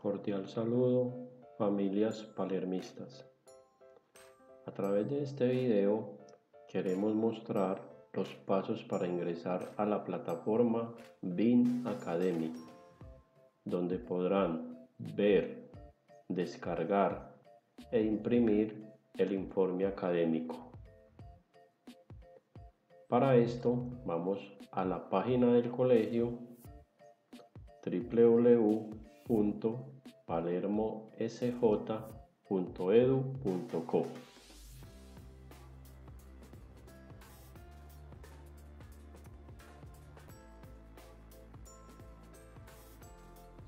Cordial saludo, familias palermistas. A través de este video queremos mostrar los pasos para ingresar a la plataforma BIN Academy, donde podrán ver, descargar e imprimir el informe académico. Para esto vamos a la página del colegio www www.palermosj.edu.co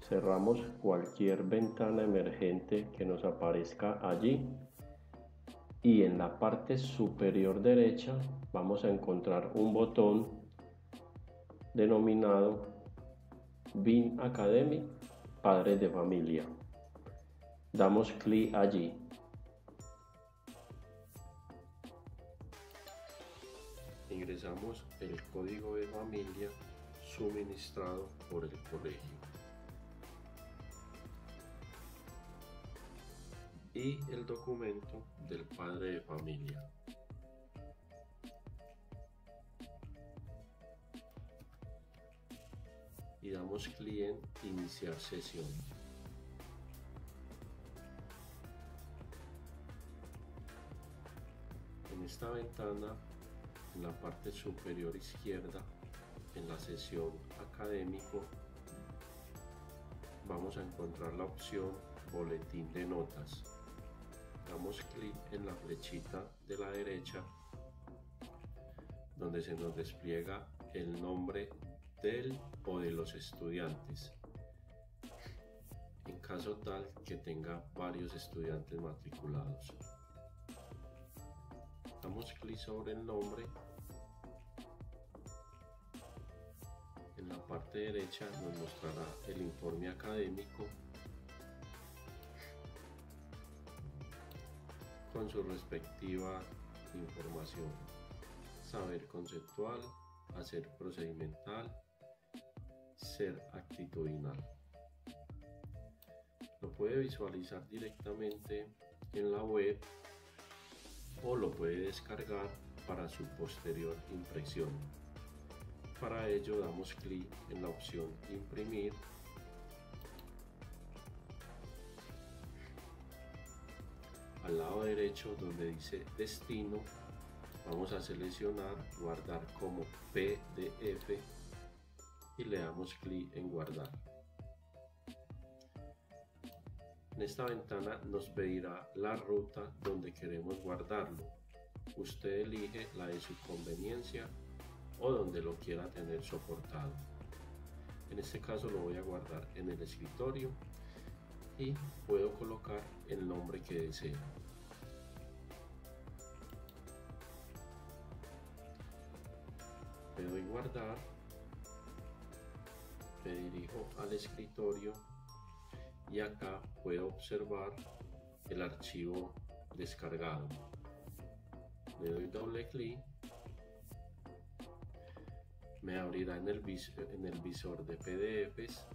Cerramos cualquier ventana emergente que nos aparezca allí. Y en la parte superior derecha vamos a encontrar un botón denominado BIN Academy padres de familia. Damos clic allí. Ingresamos el código de familia suministrado por el colegio. Y el documento del padre de familia. Damos clic en iniciar sesión. En esta ventana, en la parte superior izquierda, en la sesión académico, vamos a encontrar la opción boletín de notas. Damos clic en la flechita de la derecha donde se nos despliega el nombre del o de los estudiantes en caso tal que tenga varios estudiantes matriculados. Damos clic sobre el nombre. En la parte derecha nos mostrará el informe académico con su respectiva información. Saber conceptual, hacer procedimental, ser actitudinal. Lo puede visualizar directamente en la web o lo puede descargar para su posterior impresión. Para ello damos clic en la opción imprimir al lado derecho donde dice destino vamos a seleccionar guardar como pdf y le damos clic en guardar. En esta ventana nos pedirá la ruta donde queremos guardarlo. Usted elige la de su conveniencia o donde lo quiera tener soportado. En este caso lo voy a guardar en el escritorio y puedo colocar el nombre que desee. Le doy guardar me dirijo al escritorio y acá puedo observar el archivo descargado. Le doy doble clic, me abrirá en el, en el visor de PDFs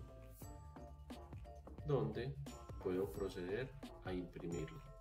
donde puedo proceder a imprimirlo.